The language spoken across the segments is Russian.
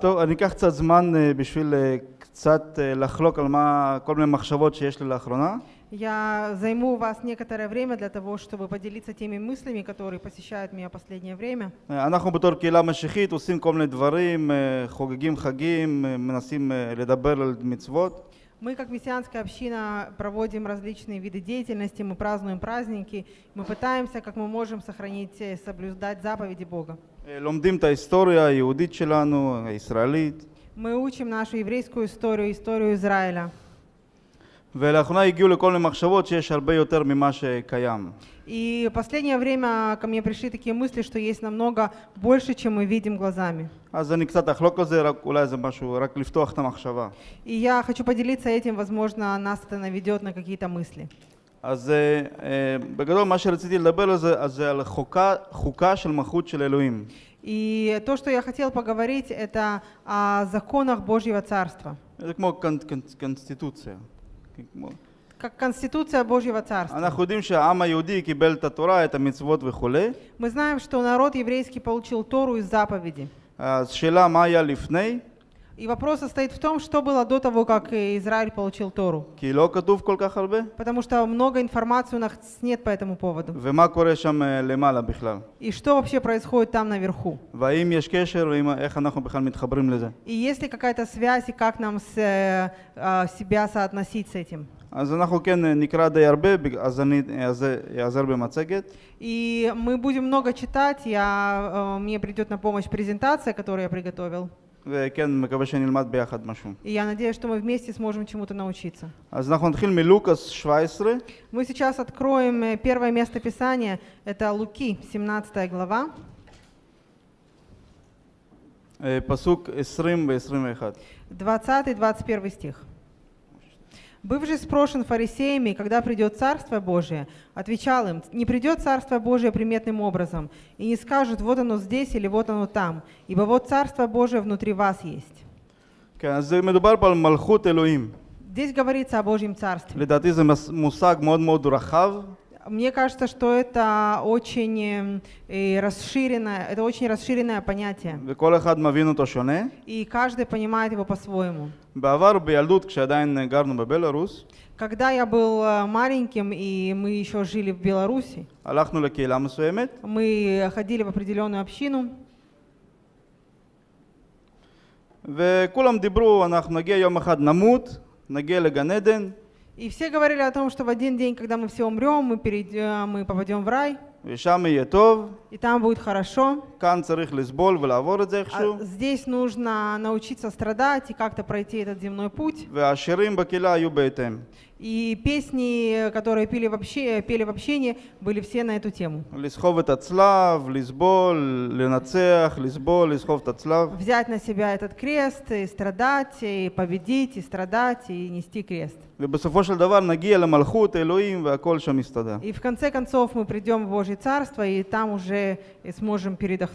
טוב, אני אקח קצת זמן אה, בשביל אה, קצת אה, לחלוק על מה, כל מיני מחשבות שיש לי לאחרונה. Я займу у вас некоторое время для того, чтобы поделиться теми мыслями, которые посещают меня последнее время. אה, אנחנו בתור קהילה משיחית עושים כל מיני דברים, אה, חוגגים חגים, אה, מנסים אה, לדבר על מצוות. Мы, как мессианская община, проводим различные виды деятельности, мы празднуем праздники, мы пытаемся, как мы можем, сохранить, э, соблюдать заповеди Бога. אה, לומדים את ההיסטוריה היהודית שלנו, הישראלית, Мы учим нашу еврейскую историю, историю Израиля. ולאחרונה הגיעו לכל מיני מחשבות שיש הרבה יותר ממה שקיים. И в последнее время ко мне пришли такие мысли, что есть намного больше, чем мы видим глазами. אז אני קצת אחלוק על זה, רק, אולי זה משהו, רק לפתוח את המחשבה. И я хочу поделиться этим, возможно, нас это наведет на какие-то мысли. אז אה, אה, בגדול מה שרציתי לדבר על זה, אז זה על חוקה, חוקה של מלכות של אלוהים. И то, что я хотел поговорить, это о законах Божьего Царства. זה כמו קונ- קונ- קונסטיטוציה. כמו- Как конституция Божьего Царства. אנחנו יודעים שהעם היהודי קיבל את התורה, את המצוות וכולי, Мы знаем, что народ еврейский получил Тору из заповеди. אז שאלה מה היה לפני, И вопрос состоит в том, что было до того, как э, Израиль получил Тору. כי לא כתוב כל כך הרבה, Потому что много информации у нас нет по этому поводу. ומה קורה שם אה, למעלה בכלל. И что вообще происходит там наверху. והאם יש קשר, ועם- איך אנחנו בכלל מתחברים לזה. И есть ли какая-то связь, и как нам с, э, э, себя соотносить с этим. אז אנחנו כן אה, נקרא די הרבה, בג- אז אני אעז- אעזר במצגת. И мы будем много читать, я, э, мне придет на помощь презентация, которую я приготовил. Я надеюсь, что мы вместе сможем чему-то научиться. Мы сейчас откроем э, первое место Писания. Это Луки, 17 глава. Пасук 20-21 стих. Быв же спрошен фарисеями, когда придет Царство Божие, отвечал им, не придет Царство Божие приметным образом, и не скажут, вот оно здесь или вот оно там, ибо вот Царство Божие внутри вас есть. Здесь говорится о Божьем Царстве. לדעתי זה מס- מושג מאוד מאוד רחב, Мне кажется, что это очень э, расширенное, это очень расширенное понятие, וכל אחד מבין אותו שונה. и каждый понимает его по-своему. בעבר, בילדות, כשעדיין גרנו בבלארוס, Когда я был э, маленьким и мы еще жили в Беларуси, הלכנו לקהילה מסוימת, мы ходили в определенную общину, וכולם דיברו, אנחנו נגיע יום אחד, נמות, נגיע לגן עדן, И все говорили о том, что в один день, когда мы все умрем, мы, перейдем, мы попадем в рай. И там будет хорошо. כאן צריך לסבול ולעבור את זה А איכשהו, здесь нужно научиться страдать и как-то пройти этот земной путь. והשירים בקהילה היו בהתאם. И песни, которые пели в, обще- пели в общении, были все на эту тему. לסחוב את הצלב, לסבול, לנצח, לסבול, לסחוב את הצלב. Взять на себя этот крест, и страдать, и победить, и страдать, и нести крест. ובסופו של דבר נגיע למלכות אלוהים והכל שם יסתדר. И в конце концов мы придем в Божье Царство, и там уже и сможем передохнуть.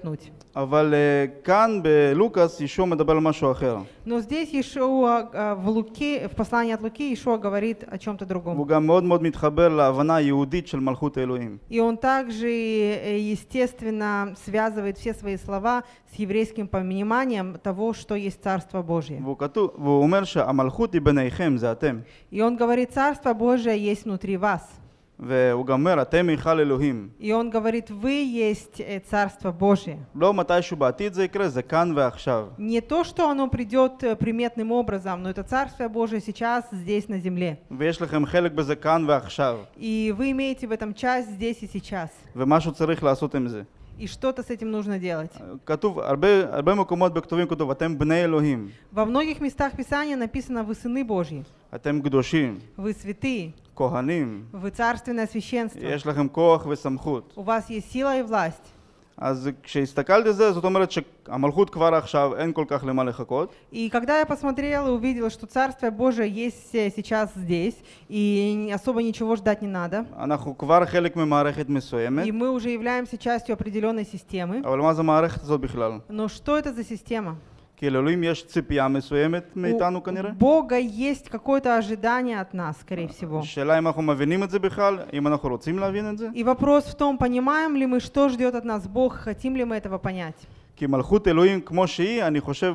אבל אה, כאן בלוקאס ישוע מדבר על משהו אחר. Но здесь Иешуа э, в, Луке, в послании от Луки Иешуа говорит о чем-то другом. והוא גם מאוד מאוד מתחבר להבנה היהודית של מלכות האלוהים. И он также, э, естественно, связывает все свои слова с еврейским пониманием того, что есть Царство Божье. והוא, כתוב, והוא אומר שהמלכות היא ביניכם, זה אתם. И он говорит, Царство Божие есть внутри вас. והוא גם אומר, אתם היכל אלוהים. И он говорит, вы есть э, Царство Божие. לא מתישהו בעתיד זה יקרה, זה כאן ועכשיו. Не то, что оно придет э, приметным образом, но это Царствие Божие сейчас, здесь, на земле. ויש לכם חלק בזה כאן ועכשיו. И вы имеете в этом часть здесь и сейчас. ומשהו צריך לעשות עם זה. И что-то с этим нужно делать. כתוב, הרבה, הרבה מקומות בכתובים כתוב, אתם בני אלוהים, Во многих местах Писания написано «Вы сыны Божьи», אתם קדושים, «Вы святые», כהנים, «Вы царственное священство», יש לכם כוח וסמכות. «У вас есть сила и власть». אז כשהסתכלתי על זה, זאת אומרת שהמלכות כבר עכשיו, אין כל כך למה לחכות. И когда я посмотрела и увидела, что Царствие Божие есть э, сейчас здесь, и н- особо ничего ждать не надо, אנחנו כבר חלק ממערכת מסוימת, и мы уже являемся частью определенной системы, אבל מה זה המערכת הזאת בכלל? но что это за система? כי לאלוהים יש ציפייה מסוימת מאיתנו כנראה. У Бога есть какое-то ожидание от нас, скорее всего. השאלה אם אנחנו מבינים את זה בכלל, אם אנחנו רוצים להבין את זה. И вопрос в том, понимаем ли мы, что ждет от нас Бог, хотим ли мы этого понять. כי מלכות אלוהים כמו שהיא, אני חושב,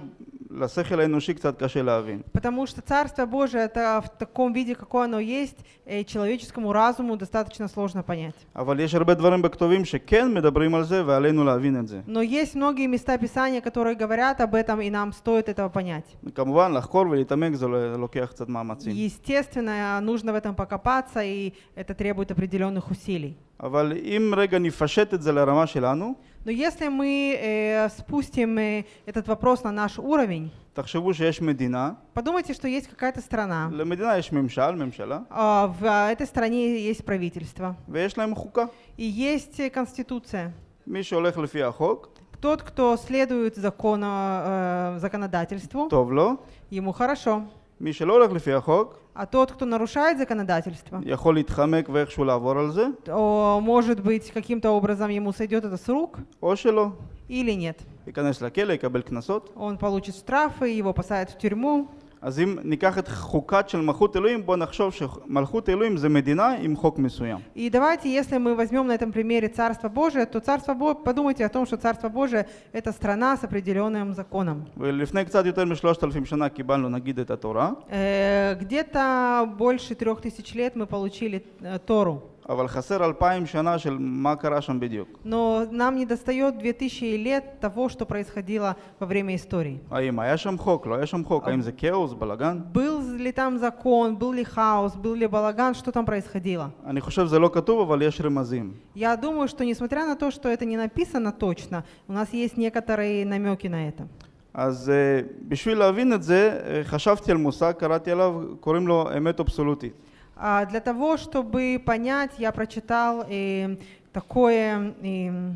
לשכל האנושי קצת קשה להבין. Потому что Царствие Божие это в таком виде, какое оно есть, э, человеческому разуму достаточно сложно понять. אבל יש הרבה דברים בכתובים שכן מדברים על זה ועלינו להבין את זה. Но есть многие места Писания, которые говорят об этом, и нам стоит этого понять. כמובן, לחקור ולהתעמק זה לוקח קצת מאמצים. Естественно, нужно в этом покопаться, и это требует определенных усилий. אבל אם רגע נפשט את זה לרמה שלנו, Но если мы э, спустим э, этот вопрос на наш уровень, תחשבו שיש מדינה, подумайте, что есть какая-то страна, למדינה יש ממשל, ממשלה, а, в а, этой стране есть правительство, ויש להם חוקה. и есть э, конституция. מי שהולך לפי החוק, Тот, кто следует закона, э, законодательству, טוב לו, ему хорошо. מי שלא הולך לפי החוק, А тот, кто нарушает законодательство, יכול להתחמק ואיכשהו לעבור על זה, то, может быть, каким-то образом ему сойдет это с рук או שלא. или нет. ייכנס לכלא, יקבל קנסות. Он получит штрафы, его посадят в тюрьму. אז אם ניקח את חוקת של מלכות אלוהים, בוא נחשוב שמלכות אלוהים זה מדינה עם חוק מסוים. И давайте, если мы возьмем на этом примере Царство Божие, то Царство Бо... подумайте о том, что Царство Божие – это страна с определенным законом. ולפני קצת יותר משלושת אלפים שנה קיבלנו נגיד את התורה, Э, Где-то больше трех тысяч лет мы получили э, Тору. אבל חסר אלפיים שנה של מה קרה שם בדיוק. Но нам не достает 2000 лет того, что происходило во время истории. האם היה שם חוק, לא היה שם חוק, האם זה כאוס, בלאגן? Был ли там закон, был ли хаос, был ли балаган, что там происходило? אני חושב שזה לא כתוב, אבל יש רמזים. Я думаю, что несмотря на то, что это не написано точно, у нас есть некоторые намеки на это. אז אה, בשביל להבין את זה, אה, חשבתי על מושג, קראתי עליו, קוראים לו אמת אבסולוטית. А, для того, чтобы понять, я прочитал э, такое... Э,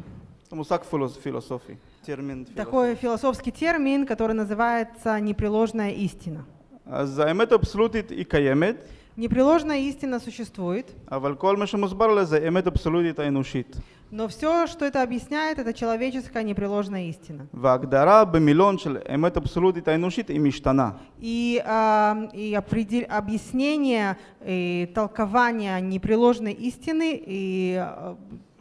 философии. Термин такой философский термин, который называется непреложная истина. Непреложная истина существует. Но все, что это объясняет, это человеческая непреложная истина. И, э, и определ... объяснение и толкование непреложной истины и а,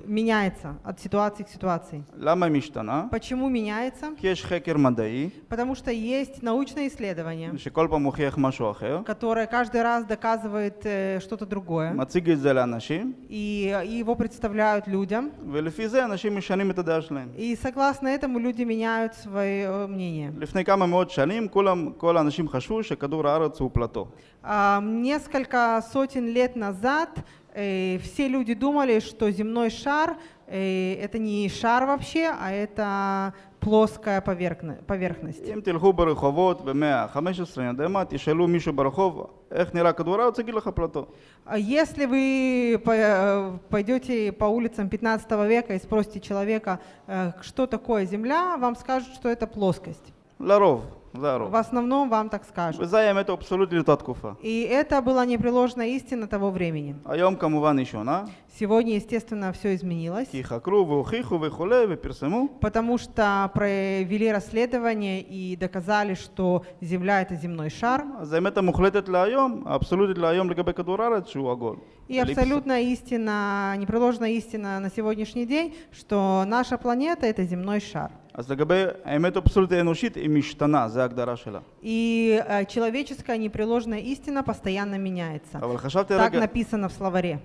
меняется от ситуации к ситуации. למה היא משתנה? Почему меняется? כי יש חקר מדעי, Потому что есть научное исследование, שכל פעם מוכיח משהו אחר, которое каждый раз доказывает э, что-то другое, מציג את זה לאנשים, и, и его представляют людям, ולפי זה אנשים משנים את הדעה שלהם. и согласно этому люди меняют свое мнение. לפני כמה מאות שנים כולם, כל האנשים חשבו שכדור הארץ הוא פלטו. А, Несколько сотен лет назад э, все люди думали, что земной шар э, это не шар вообще, а это плоская поверхно- поверхность. אם תלכו ברחובות במאה ה-15, אני יודע מה, תשאלו מישהו ברחוב איך נראה כדור הארץ, יגיד לך פלטו. А Если вы по- э, пойдете по улицам 15 века и спросите человека, э, что такое Земля, вам скажут, что это плоскость. לרוב, Зару. В основном вам так скажут. Бизаем это абсолютно тот куфа. И это была непреложная истина того времени. А йом камуван еще, на? Сегодня, естественно, все изменилось. Хихакру, вухиху, вихуле, виперсему. Потому что провели расследование и доказали, что Земля это земной шар. Заем это мухлетет ля йом, абсолютно ля йом легабе кадурарат, шу огонь? И абсолютно истина, непреложная истина на сегодняшний день, что наша планета это земной шар. אז לגבי האמת האבסולוטית האנושית, היא משתנה, זה ההגדרה שלה. И э, человеческая непреложная истина постоянно меняется. אבל חשבתי Так רגע, написано в словаре.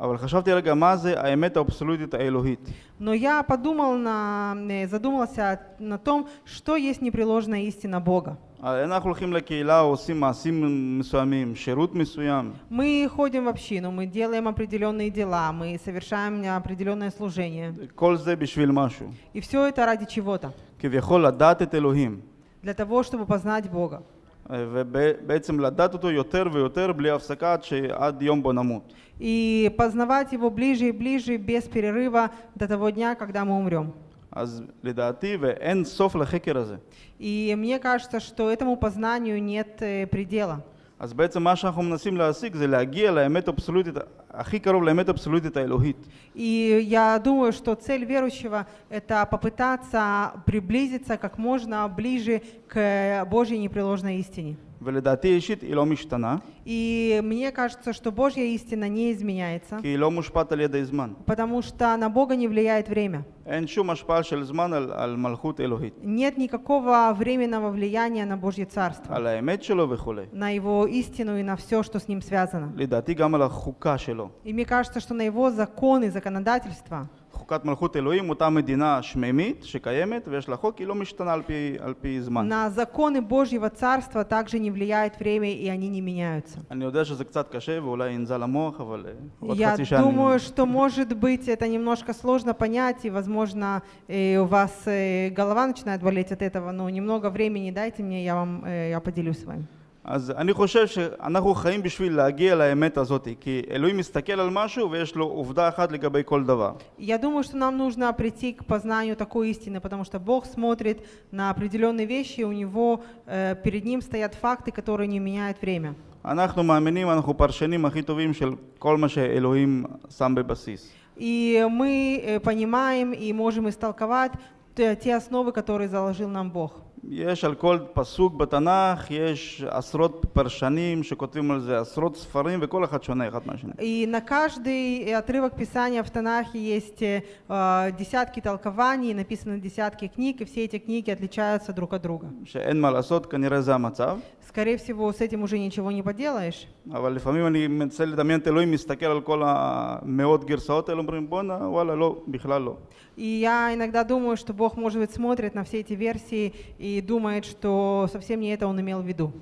אבל חשבתי רגע, מה זה האמת האבסולוטית האלוהית? Но я подумал, на, э, задумался на том, что есть непреложная истина Бога. הרי אנחנו הולכים לקהילה, עושים מעשים מסוימים, שירות מסוים, Мы ходим в общину, мы делаем определенные дела, мы совершаем определенное служение. כל זה בשביל משהו. И все это ради чего-то. כביכול לדעת את אלוהים, Для того, чтобы познать Бога. ובעצם לדעת אותו יותר ויותר בלי הפסקה עד שעד יום בו נמות. И познавать Его ближе и ближе, без перерыва, до того дня, когда мы умрем. אז לדעתי, ואין סוף לחקר הזה. И мне кажется, что этому познанию нет э, предела. אז בעצם מה שאנחנו מנסים להשיג זה להגיע לאמת אבסולוטית, הכי קרוב לאמת אבסולוטית האלוהית. И я думаю, что цель верующего – это попытаться приблизиться как можно ближе к Божьей непреложной истине. ולדעתי אישית היא לא משתנה, И мне кажется, что Божья истина не изменяется, כי היא לא מושפעת על ידי זמן. потому что на Бога не влияет время. אין שום השפעה של זמן על, על מלכות אלוהית, Нет никакого временного влияния на Божье Царство, על האמת שלו וכולי. на Его истину и на все, что с ним связано. לדעתי גם על החוקה שלו. И мне кажется, что на Его законы, законодательство, חוקת מלכות אלוהים, אותה מדינה שמימית שקיימת ויש לה חוק, היא לא משתנה על פי, על פי זמן. на законы Божьего Царства также не влияет время, и они не меняются. אני יודע שזה קצת קשה ואולי ינזל המוח, אבל אה, עוד Я חצי שעה אני... думаю, что, может быть, это немножко сложно понять, и, возможно, э, у вас э, голова начинает болеть от этого, но немного времени дайте мне, я вам э, я поделюсь с вами. אז אני חושב שאנחנו חיים בשביל להגיע לאמת הזאת, כי אלוהים מסתכל על משהו ויש לו עובדה אחת לגבי כל דבר. Я думаю, что нам нужно прийти к познанию такой истины, потому что Бог смотрит на определенные вещи, и у него э, перед ним стоят факты, которые не меняют время. אנחנו מאמינים, אנחנו פרשנים הכי טובים של כל מה שאלוהים שם בבסיס. И мы э, понимаем и можем истолковать т- те основы, которые заложил нам Бог. יש על כל פסוק בתנ"ך, יש עשרות פרשנים שכותבים על זה עשרות ספרים וכל אחד שונה אחד מהשני. И на каждый отрывок Писания в Танахе есть э, э, десятки толкований, написаны десятки книг, и все эти книги отличаются друг от друга. שאין מה לעשות, כנראה זה המצב, Скорее всего, с этим уже ничего не поделаешь. אבל לפעמים אני מנסה לדמיין את אלוהים מסתכל על כל המאות גרסאות האלה, אומרים בואנה, וואלה, לא, בכלל לא. И я иногда думаю, что Бог, может быть, смотрит на все эти версии и думает, что совсем не это Он имел в виду.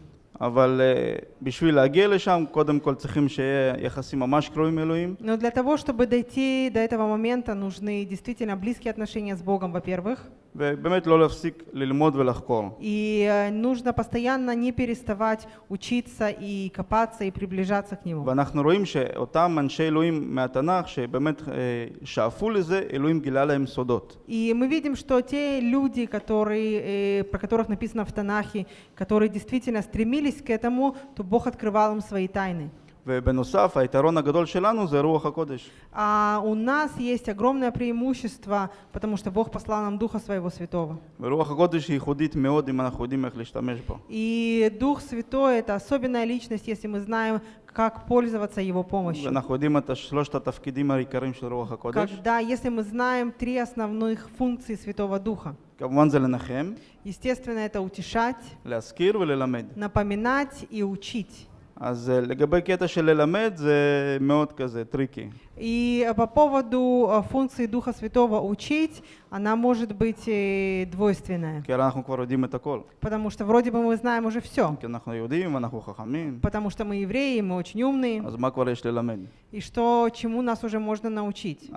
אבל אה, בשביל להגיע לשם, קודם כל צריכים שיהיה יחסים ממש קרובים עם אלוהים, Но для того, чтобы дойти до этого момента, нужны действительно близкие отношения с Богом, во-первых, ובאמת לא להפסיק ללמוד ולחקור. и э, нужно постоянно не переставать учиться и копаться и приближаться к Нему. ואנחנו רואים שאותם אנשי אלוהים מהתנ"ך, שבאמת אה, שאפו לזה, אלוהים גילה להם סודות. И мы видим, что те люди, которые, э, про которых написано в Танахе, которые действительно стремились к этому, то Бог открывал им свои тайны. ובנוסף, היתרון הגדול שלנו זה רוח הקודש. А у нас есть огромное преимущество, потому что Бог послал нам Духа Своего Святого. ורוח הקודש היא ייחודית מאוד אם אנחנו יודעים איך להשתמש בו. И Дух Святой – это особенная личность, если мы знаем, как пользоваться Его помощью. ואנחנו יודעים את שלושת התפקידים העיקריים של רוח הקודש. Когда, если мы знаем три основных функции Святого Духа. כמובן זה לנחם, Естественно, это утешать, להזכיר וללמד. напоминать и учить. אז אה, לגבי קטע של ללמד זה מאוד כזה טריקי. И э, по поводу э, функции Духа Святого учить, она может быть э, двойственная. Потому что вроде бы мы знаем уже все. Потому что мы евреи, мы очень умные. И что, чему нас уже можно научить.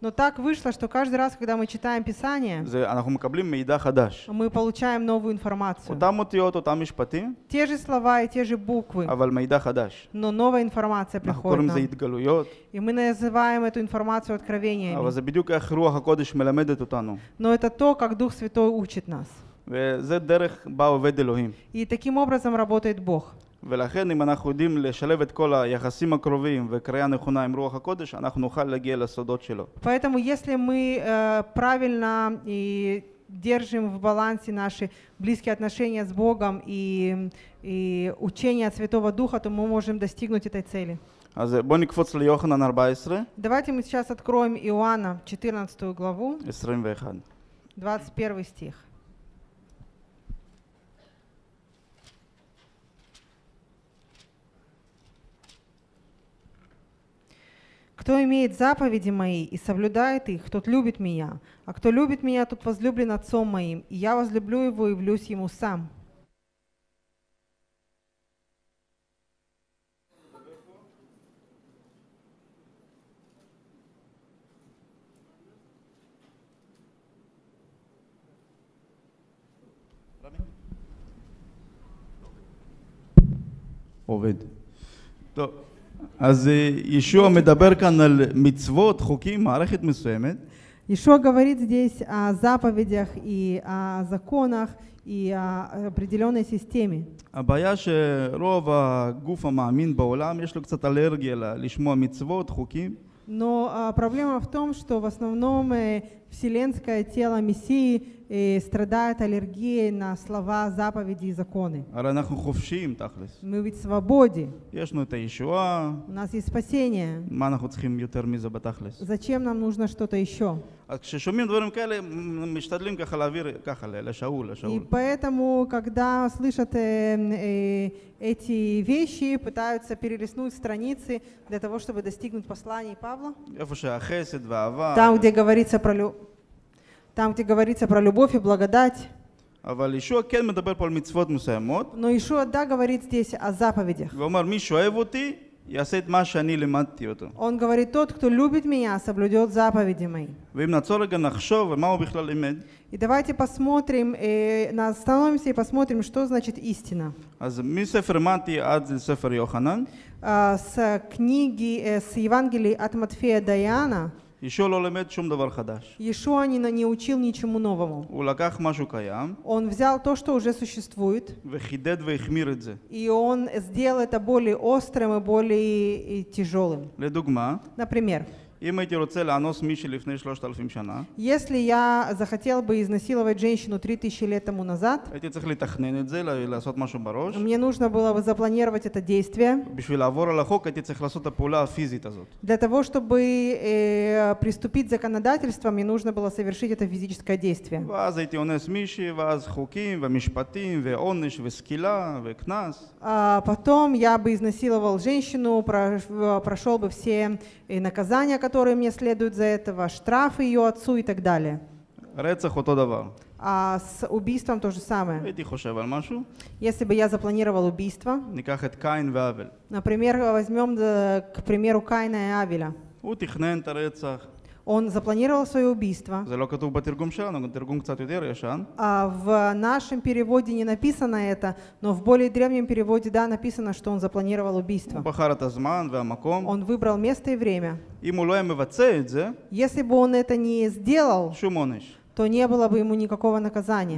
Но так вышло, что каждый раз, когда мы читаем Писание, мы получаем новую информацию. Те же слова и те же буквы. מידע חדש. но новая информация אנחנו приходит קוראים לזה нам. התגלויות, И мы называем эту информацию אבל откровениями. זה בדיוק איך רוח הקודש מלמדת אותנו. Но это то, как Дух Святой учит нас. וזה דרך בה עובד אלוהים. И таким образом работает Бог. ולכן אם אנחנו יודעים לשלב את כל היחסים הקרובים וקריאה נכונה עם רוח הקודש, אנחנו נוכל להגיע לסודות שלו. Поэтому, если мы э, правильно и держим в балансе наши близкие отношения с Богом и, и учение от Святого Духа, то мы можем достигнуть этой цели. אז בואו נקפוץ ליוחנן 14, Давайте мы сейчас откроем Иоанна 14 главу, 21. 21 стих. Кто имеет заповеди мои и соблюдает их, тот любит меня. А кто любит меня, тот возлюблен Отцом моим, и я возлюблю его и влюсь ему сам. עובד. טוב, אז אה, ישוע מדבר כאן על מצוות, חוקים, מערכת מסוימת, Ишуа говорит здесь о заповедях и о законах и о определенной системе. הבעיה שרוב הגוף המאמין בעולם יש לו קצת אלרגיה ל- לשמוע מצוות, חוקים, Но а, проблема в том, что в основном э, вселенское тело Мессии э, страдает аллергией на слова, заповеди и законы. הרי אנחנו חופשיים תכלס. Мы ведь в свободе, יש לנו את הישועה, у нас есть спасение. מה אנחנו צריכים יותר מזה בתכלס? Зачем нам нужно что-то еще? אז כששומעים דברים כאלה, מ- משתדלים ככה להעביר ככה ל- לשאול, И לשאול. поэтому, когда слышат э, э, эти вещи, пытаются перелистнуть страницы для того, чтобы достигнуть посланий Павла. איפה שהחסד והאהבה, Там, где говорится про лю- там, где говорится про любовь и благодать. אבל ישוע כן מדבר פה על מצוות מסוימות, Но Ишуа, да, говорит здесь о заповедях. ואומר מי שאוהב אותי, יעשה את מה שאני לימדתי אותו. Он говорит, тот, кто любит меня, соблюдет заповеди мои. ואם נעצור רגע נחשוב, ומה הוא בכלל לימד, И давайте посмотрим, э, на- остановимся и посмотрим, что значит истина. אז מספר מתי עד לספר יוחנן, А, С книги, э, с Евангелий от Матфея до Иоанна Ишуа не учил ничему новому. Он взял то, что уже существует, и он сделал это более острым и более тяжелым. Например, אם הייתי רוצה לאנוס מישהי לפני שלושת אלפים שנה, если я захотел бы изнасиловать женщину 3000 лет тому назад, הייתי צריך לתכנן את זה, ל- לעשות משהו בראש. мне нужно было бы запланировать это действие. בשביל לעבור על החוק הייתי צריך לעשות את הפעולה הפיזית הזאת. Для того, чтобы э, приступить к законодательству, мне нужно было совершить это физическое действие. ואז הייתי אונס מישהי, ואז חוקים ומשפטים ועונש וסקילה וקנס. А потом я бы изнасиловал женщину, прош- э, прошел бы все э, наказания, которые мне следуют за этого, штрафы ее отцу и так далее. רצח אותו דבר. А с убийством то же самое. הייתי חושב על משהו, Если бы я запланировал убийство, ניקח את קין והבל. например, возьмем, э, к примеру, Каина и Авеля. הוא תכנן את הרצח, Он запланировал свое убийство. А в нашем переводе не написано это, но в более древнем переводе, да, написано, что он запланировал убийство. Он выбрал место и время. Если бы он это не сделал, то не было бы ему никакого наказания.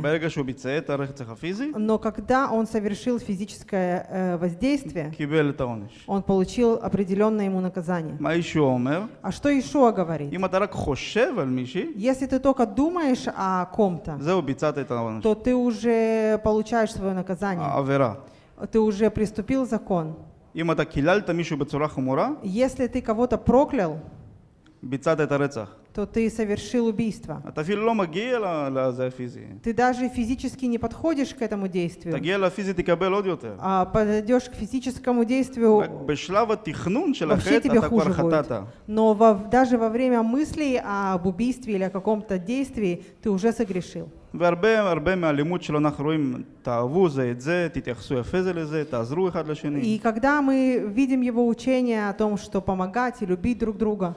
Но когда он совершил физическое э, воздействие, он получил определенное ему наказание. А что еще говорит? Если ты только думаешь о ком-то, то ты уже получаешь свое наказание. Ты уже приступил закон. Если ты кого-то проклял, ביצעת את הרצח. то ты совершил убийство. אתה אפילו לא מגיע ל- לזה הפיזי. Ты даже физически не подходишь к этому действию, תגיע לפיזי תקבל עוד יותר. а подойдешь к физическому действию, רק בשלב התכנון של вообще החטא тебе אתה כבר хуже будет. חטאת. Но во- даже во время мыслей об убийстве или о каком-то действии ты уже согрешил. והרבה הרבה מהלימוד שלו אנחנו רואים, תאהבו זה את זה, תתייחסו יפה זה לזה, תעזרו אחד И לשני. когда мы видим его учение о том, что помогать и любить друг друга,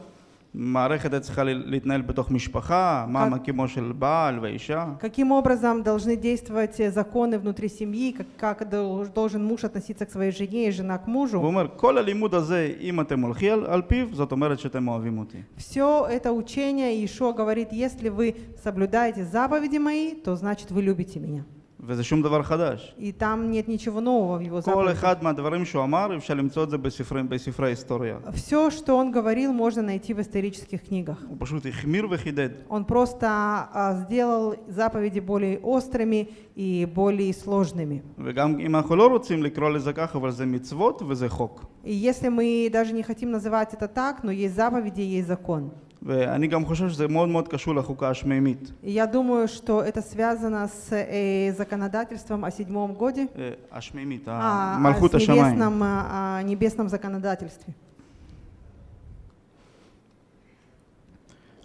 מערכת צריכה ל- להתנהל בתוך משפחה, מה как- מקימו של בעל ואישה. каким образом должны действовать э, законы внутри семьи, как, как дол- должен муж относиться к своей жене и жена к הוא мужу. אומר, כל הלימוד הזה, אם אתם הולכים על, על פיו, זאת אומרת שאתם אוהבים אותי. Все это учение, Ишуа говорит, если вы соблюдаете заповеди мои, то значит вы любите меня. וזה שום דבר חדש. И там нет ничего нового в его כל заповедях. אחד מהדברים שהוא אמר, אפשר למצוא את זה בספרי, בספרי ההיסטוריה. Все, что он говорил, можно найти в исторических книгах. הוא פשוט החמיר וחידד. Он просто а, сделал заповеди более острыми и более сложными. וגם אם אנחנו לא רוצים לקרוא לזה ככה, אבל זה מצוות וזה חוק. И если мы даже не хотим называть это так, но есть заповеди, есть закон. ואני גם חושב שזה מאוד מאוד קשור לחוקה השמימית. И я думаю, что это связано с э, законодательством о седьмом годе, אה, השמימית, а, а מלכות с השמיים. небесном, а, о небесном законодательстве.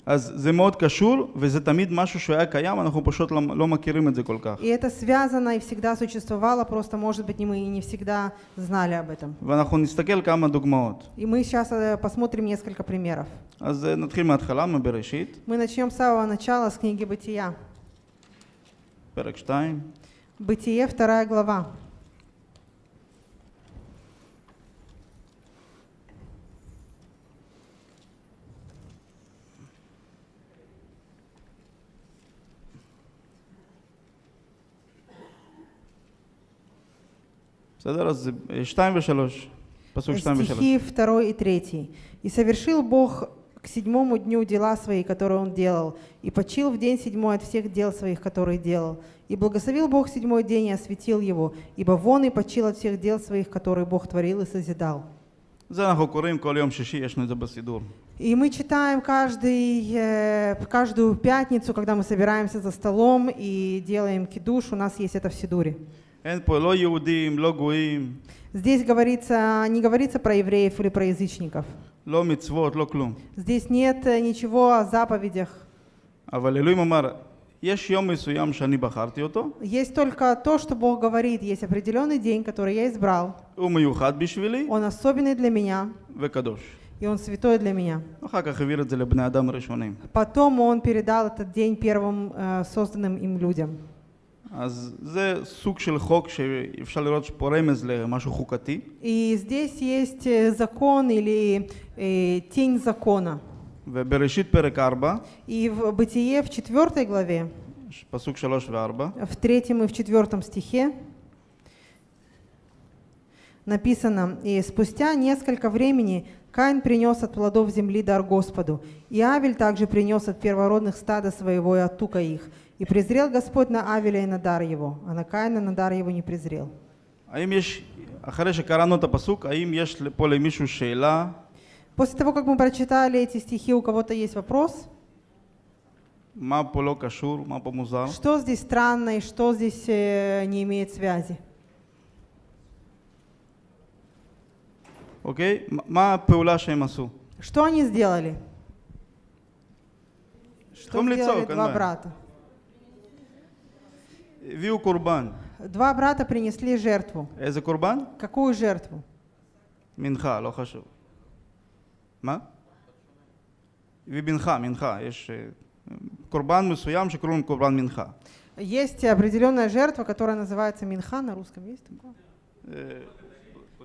אז זה מאוד קשור, וזה תמיד משהו שהיה קיים, אנחנו פשוט לא, לא מכירים את זה כל כך. И это связано и всегда существовало, просто, может быть, не мы и не всегда знали об этом. ואנחנו נסתכל כמה догмаот. И мы сейчас э, посмотрим несколько примеров. אז אה, נתחיל מההתחלה, מבראשית, Мы начнем с самого начала, с книги «Бытия». פרק 2. «Бытие», вторая глава. בסדר? אז אה, 2 ו-3. פסוק 2 ו-3. Стихи 2 и 3. «И совершил Бог к седьмому дню дела свои, которые он делал, и почил в день седьмой от всех дел своих, которые делал. И благословил Бог седьмой день и осветил его, ибо вон и почил от всех дел своих, которые Бог творил и созидал. זה אנחנו קוראים כל יום שישי, יש לנו את זה בסידור. И мы читаем каждый, э, каждую пятницу, когда мы собираемся за столом и делаем кидуш, у нас есть это в Сидуре. אין פה לא יהודים, לא גויים, Здесь говорится, не говорится про евреев или про язычников. לא מצוות, לא כלום. Здесь нет э, ничего о заповедях. אבל אלוהים אמר, יש יום מסוים שאני בחרתי אותו, Есть только то, что Бог говорит. Есть определенный день, который я избрал. הוא מיוחד בשבילי Он особенный для меня, וקדוש. и он святой для меня. אחר כך העביר את זה לבני אדם הראשונים. Потом он передал этот день первым э, созданным им людям. אז זה סוג של חוק שאפשר לראות פה רמז למשהו חוקתי, И здесь есть э, закон или э, тень закона. ובראשית פרק 4, И в Бытие в четвертой главе, פסוק 3 ו-4, в третьем и в четвертом стихе написано, «И спустя несколько времени Каин принес от плодов земли дар Господу, и Авель также принес от первородных стада своего и от тука их. И презрел Господь на Авеля и на дар его, а на Каина на дар его не презрел». האם יש, אחרי שקראנו את הפסוק, האם יש פה למישהו שאלה? После того, как мы прочитали эти стихи, у кого-то есть вопрос? מה פה לא קשור? מה פה מוזר? Что здесь странно и что здесь э, не имеет связи? אוקיי? מה- מה הפעולה שהם עשו? Что они сделали? Что Том лицо, сделали как два бы. брата? Вил курбан. Два брата принесли жертву. Эза курбан? Какую жертву? Минха, лохашу. Ма? Вибинха, минха. Курбан мусуям, шикрун курбан минха. Есть определенная жертва, которая называется минха на русском. Есть такое?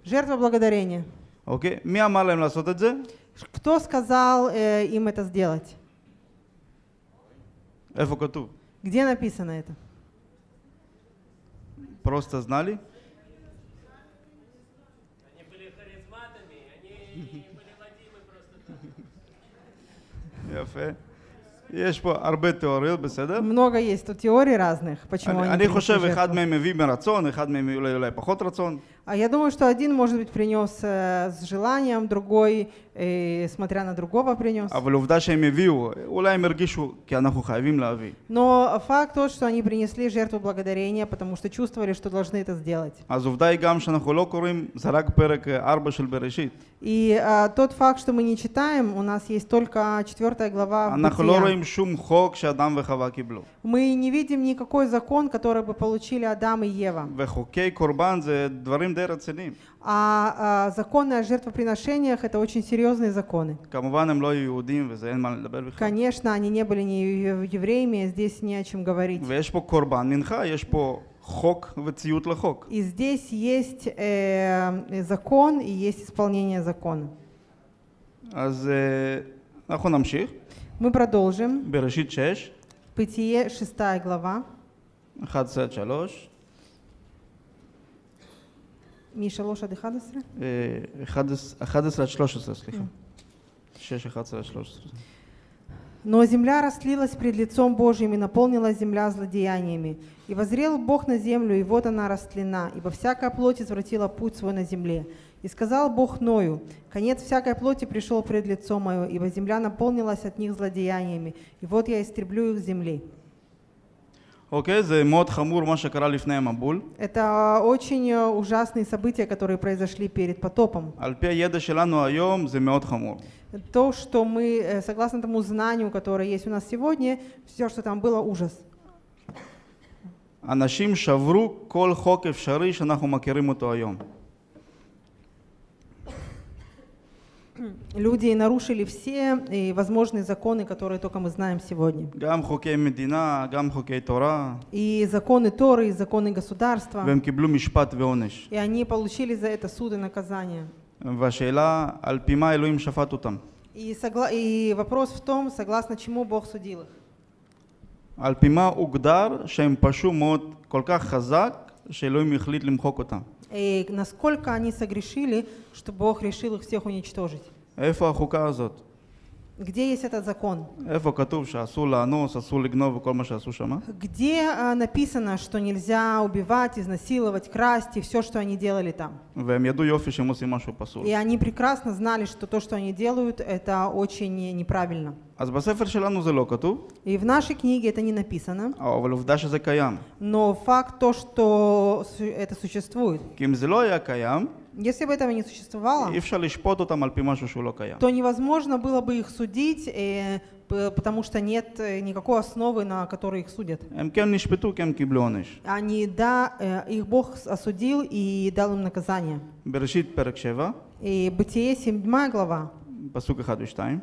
Жертва благодарения. Окей. Мя малем ласотадзе? Кто сказал э, им это сделать? Эфокату. Где написано это? פרוסטה знали? Они были харизматами, они были Вадимы просто. יפה. יש פה הרבה תיאוריות, בסדר? Много есть тут теорий разных, почему אני, они אני принесли חושב жертву. אחד מהם מביא מרצון, אחד מהם אולי, אולי פחות רצון. А я думаю, что один, может быть, принес э, с желанием, другой, э, смотря на другого, принес. אבל עובדה שהם הביאו, אולי הם הרגישו כי אנחנו חייבים להביא. Но факт тот, что они принесли жертву благодарения, потому что чувствовали, что должны это сделать. אז עובדה היא גם שאנחנו לא קוראים, זה רק פרק 4 של בראשית. И а, тот факт, что мы не читаем, у нас есть только четвертая глава אנחנו לא Бытия. רואים שום חוק שאדם וחווה קיבלו. Мы не видим никакой закон, который бы получили Адам и Ева. וחוקי קורבן זה דברים די רציניים. А, а законы о жертвоприношениях – это очень серьезные законы. כמובן הם לא היו יהודים וזה אין מה לדבר בכלל. Конечно, они не были ни ев- евреями, здесь не о чем говорить. ויש פה קורבן מנחה, יש פה חוק וציות לחוק. И здесь есть э, закон и есть исполнение закона. אז אה, אנחנו נמשיך. Мы продолжим. בראשית 6, Бытие, 6 глава. 11 עד 3. משלוש עד 11? אה, 11 11 עד 13, סליחה. 6, 11 עד 13. Но земля растлилась пред лицом Божьим, и наполнилась земля злодеяниями. И возрел Бог на землю, и вот она растлена, ибо всякая плоть извратила путь свой на земле. И сказал Бог Ною, конец всякой плоти пришел пред лицо мое, ибо земля наполнилась от них злодеяниями, и вот я истреблю их с земли. אוקיי, זה מאוד חמור מה שקרה לפני המבול. Это очень э, ужасные события, которые произошли перед потопом. על פי הידע שלנו היום זה מאוד חמור. То, что мы, э, согласно тому знанию, которое есть у нас сегодня, все, что там было, ужас. אנשים שברו כל חוק אפשרי שאנחנו מכירים אותו היום. Люди нарушили все э, возможные законы, которые только мы знаем сегодня. גם חוקי מדינה, גם חוקי תורה, И законы Торы, и законы государства. והם קיבלו משפט ועונש. И они получили за это суд и наказание. והשאלה, על פי מה אלוהים שפט אותם? И, согла- и вопрос в том, согласно чему Бог судил их. על פי מה הוגדר שהם פשעו מאוד כל כך חזק, שאלוהים החליט למחוק אותם? и насколько они согрешили, что Бог решил их всех уничтожить. Эйфах указывает, где есть этот закон? Где а, написано, что нельзя убивать, изнасиловать, красть и все, что они делали там? И они прекрасно знали, что то, что они делают, это очень неправильно. И в нашей книге это не написано. Но факт то, что это существует. כי אם זה לא היה קיים, Если бы этого не существовало, אי אפשר לשפוט אותם על פי משהו שהוא לא קיים. то невозможно было бы их судить, э, п- потому что нет э, никакой основы, на которой их судят. הם כן נשפטו כי הם קיבלו עונש. Они, да, э, их Бог осудил и дал им наказание. בראשית פרק 7, И Бытие 7 глава, פסוק 1 ו-2,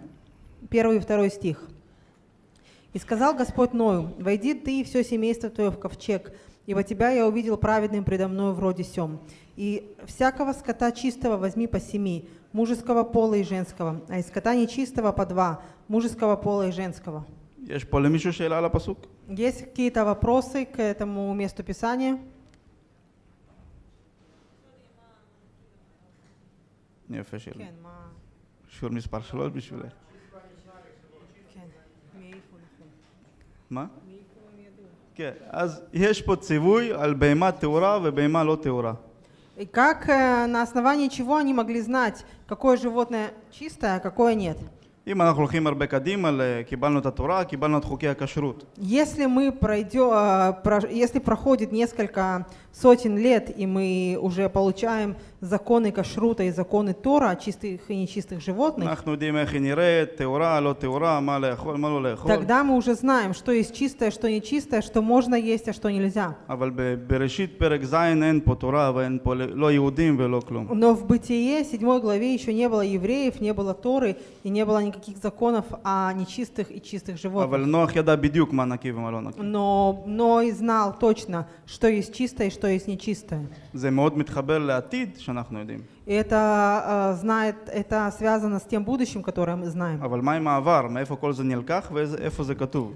первый и второй стих. «И сказал Господь Ною, «Войди ты и все семейство твое в ковчег, ибо тебя я увидел праведным предо мною вроде сем. И всякого скота чистого возьми по семи, мужеского пола и женского, а из скота нечистого по два, мужеского пола и женского». יש פה למישהו שאלה על הפסוק? Есть какие-то вопросы к этому месту Писания? יפה שלי. שיעור מספר 3 בשבילך. מה? כן, אז יש פה ציווי על בהמה טהורה ובהמה לא טהורה. И как, э, на основании чего они могли знать, какое животное чистое, а какое нет? אם אנחנו הולכים הרבה קדימה, ל- קיבלנו את התורה, קיבלנו את חוקי הכשרות. Если мы пройдем, э, про- если проходит несколько сотен лет, и мы уже получаем законы кашрута и законы Тора о чистых и нечистых животных, тогда мы уже знаем, что есть чистое, что нечистое, что можно есть, а что нельзя. Но в Бытие 7 главе еще не было евреев, не было Торы и не было никаких законов о нечистых и чистых животных. Но Ной знал точно, что есть чистое и что есть нечистое. זה מאוד מתחבר לעתיד שאנחנו יודעים. это э, знает, это связано с тем будущим, которое мы знаем.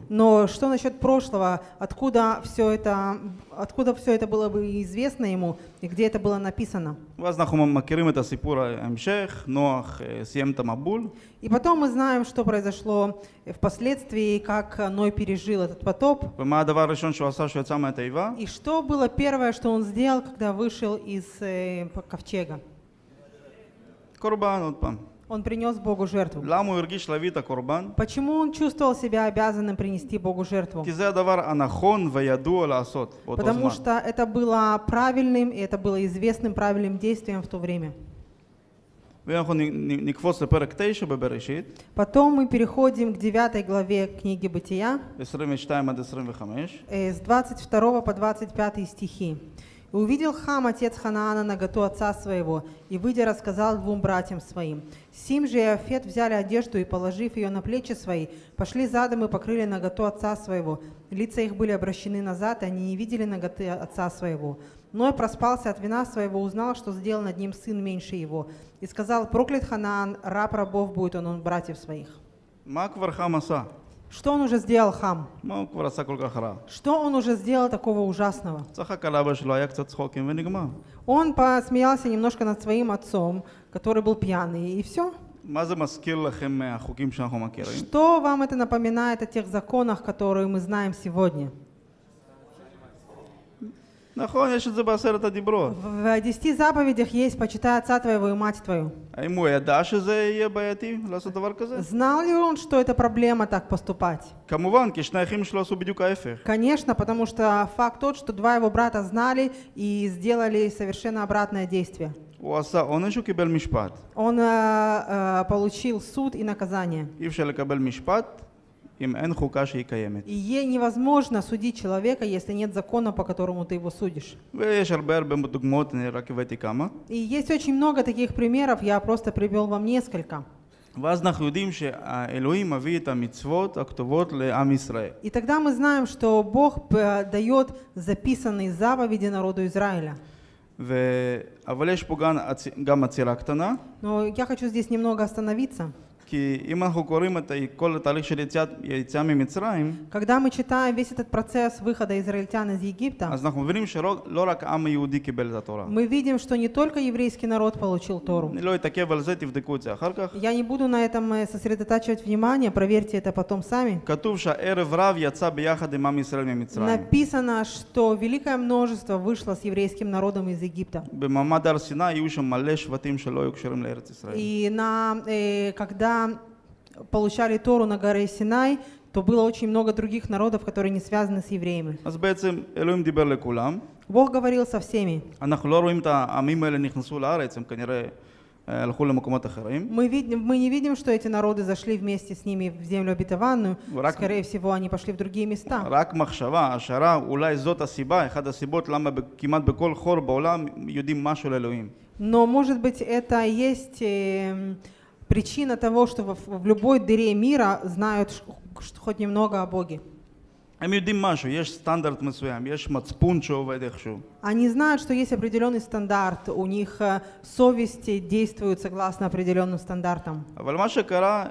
Но что насчет прошлого? Откуда все это, откуда все это было бы известно ему и где это было написано? И потом мы знаем, что произошло впоследствии, как Ной пережил этот потоп. И что было первое, что он сделал, когда вышел из э, ковчега? Корбан. Он принес Богу жертву. Ламу юргиш лавита курбан. Почему он чувствовал себя обязанным принести Богу жертву? Потому что это было правильным, и это было известным правильным действием в то время. Потом мы переходим к 9 главе книги Бытия э, с 22 по 25 стихи. И увидел хам, отец Ханаана, наготу отца своего, и, выйдя, рассказал двум братьям своим. Сим же и Афет взяли одежду и, положив ее на плечи свои, пошли задом и покрыли наготу отца своего. Лица их были обращены назад, и они не видели наготы отца своего. Но и проспался от вина своего, узнал, что сделал над ним сын меньше его, и сказал, проклят Ханаан, раб рабов будет он, он братьев своих. Маквар Хамаса. Что он уже сделал хам? Что он уже сделал такого ужасного? Он посмеялся немножко над своим отцом, который был пьяный, и все. Что вам это напоминает о тех законах, которые мы знаем сегодня? В десяти заповедях есть «Почитай отца твоего и мать твою». Знал ли он, что это проблема так поступать? Конечно, потому что факт тот, что два его брата знали и сделали совершенно обратное действие. Он э, э, получил суд и наказание אי אפשר לקבל משפט אם אין חוקה שהיא קיימת. И е- невозможно судить человека, если нет закона, по которому ты его судишь. ויש הרבה הרבה דוגמאות, אני רק הבאתי כמה. И есть очень много таких примеров, я просто привел вам несколько. ואז אנחנו יודעים שהאלוהים מביא את המצוות הכתובות לעם ישראל. И тогда мы знаем, что Бог п- дает записанные заповеди народу Израиля. ו... אבל יש פה גם, הצ- גם עצירה קטנה, Но я хочу здесь немного остановиться. Когда мы читаем весь этот процесс выхода израильтян из Египта, мы видим, что не только еврейский народ получил Тору. Я не буду на этом э, сосредотачивать внимание, проверьте это потом сами. Написано, что великое множество вышло с еврейским народом из Египта. И на, э, когда получали Тору на горе Синай, то было очень много других народов, которые не связаны с евреями. אז בעצם אלוהים דיבר לכולם. Бог говорил со всеми. אנחנו לא רואים את העמים האלה נכנסו לארץ, הם כנראה אה, הלכו למקומות אחרים. Мы, видим, мы не видим, что эти народы зашли вместе с ними в землю обетованную. Рак- Скорее всего, они пошли в другие места. רק מחשבה, השערה, אולי זאת הסיבה, אחת הסיבות למה ב- כמעט בכל חור בעולם יודעים משהו על אלוהים. Но, может быть, это и есть э, причина того, что в, в любой дыре мира знают ш- ш- хоть немного о Боге. הם יודעים משהו, יש סטנדרט מסוים, יש מצפון שעובד איכשהו. Они знают, что есть определенный стандарт, у них э, совести действуют согласно определенным стандартам. אבל מה שקרה,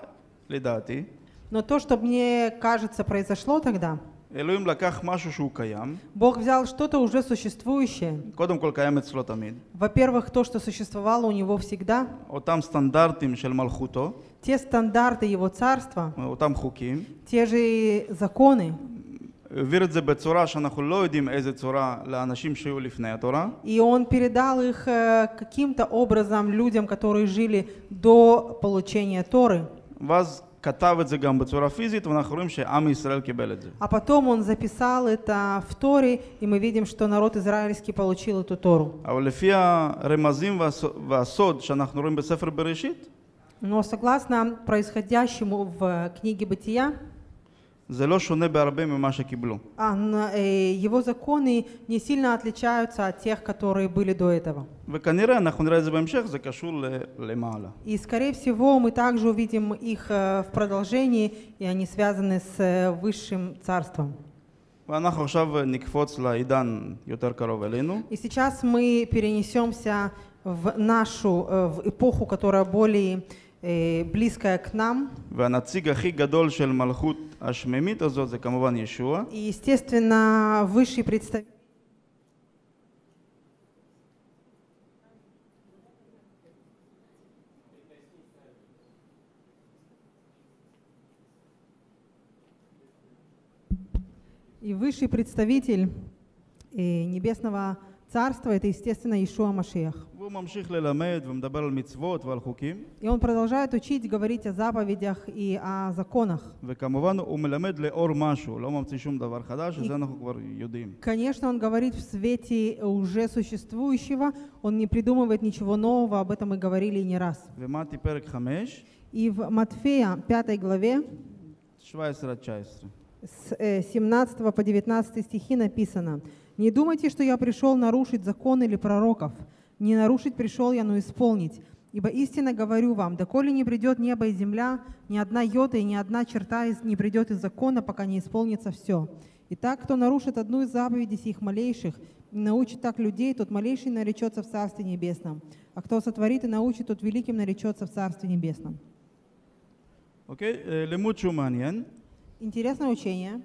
לדעתי, Но то, что мне кажется произошло тогда, אלוהים לקח משהו שהוא קיים, Бог взял что-то уже существующее. קודם כל קיים אצלו תמיד, Во-первых, то, что существовало у него всегда, אותם סטנדרטים של מלכותו, те стандарты его царства, אותם חוקים, те же законы, העביר את זה בצורה שאנחנו לא יודעים איזה צורה לאנשים שהיו לפני התורה, и он передал их э, каким-то образом людям, которые жили до получения Торы. ואז כתב את זה גם בצורה פיזית, ואנחנו רואים שעם ישראל קיבל את זה. А потом он записал это в Торе, и мы видим, что народ израильский получил эту Тору. אבל לפי הרמזים והסוד, והסוד שאנחנו רואים בספר בראשית, Но согласно происходящему в книге Бытия, זה לא שונה בהרבה ממה שקיבלו. а, н- э, его законы не сильно отличаются от тех, которые были до этого. וכנראה, אנחנו נראה את זה בהמשך, זה קשור ל- למעלה. И, скорее всего, мы также увидим их э, в продолжении, и они связаны с э, высшим царством. ואנחנו עכשיו נקפוץ לעידן יותר קרוב אלינו, И сейчас мы перенесемся в нашу, э, в эпоху, которая более э, близкая к нам. והנציג הכי גדול של מלכות השמימית הזאת זה כמובן ישוע. И, естественно, высший представитель И высший представитель э, Небесного Царства – это, естественно, Ишуа Машиах. И он продолжает учить, говорить о заповедях и о законах. И, конечно, он говорит в свете уже существующего, он не придумывает ничего нового, об этом мы говорили не раз. И в Матфея 5 главе с э, 17 по 19 стихи написано, «Не думайте, что я пришел нарушить закон или пророков. Не нарушить пришел я, но исполнить. Ибо истинно говорю вам, доколе не придет небо и земля, ни одна йота и ни одна черта не придет из закона, пока не исполнится все. Итак, кто нарушит одну из заповедей сих малейших, и научит так людей, тот малейший наречется в Царстве Небесном. А кто сотворит и научит, тот великим наречется в Царстве Небесном. Окей, э, okay, лемучуманьян. Интересное учение.